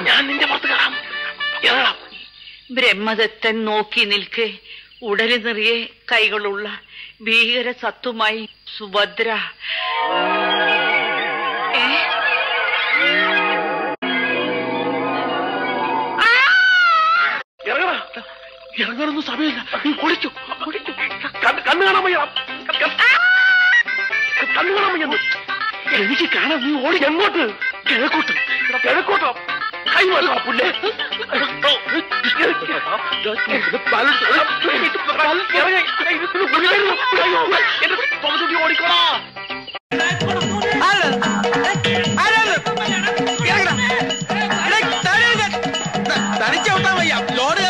ഞാൻ നിന്റെ പുറത്ത് കയറാം ബ്രഹ്മദത്തൻ നോക്കി നിൽക്കെ ഉടലി നിറയെ കൈകളുള്ള ഭീകര സത്തുമായി സുഭദ്ര. ഇറങ്ങാനൊന്നും സമയമില്ല. നീ കുളിച്ചു. കുളിച്ചു. കണ്ണ് കാണാൻ വയ്യ. കണ്ണ് കാണാൻ വയ്യ. എനിക്ക് കാണാൻ നീ ഓടി എങ്ങോട്ട് കിഴക്കോട്ട് കിഴക്കോട്ടോ കൈ വരുക പുല്ലേ ഓടിക്കോളാ തനിച്ചവിട്ടാ വയ്യ ലോറി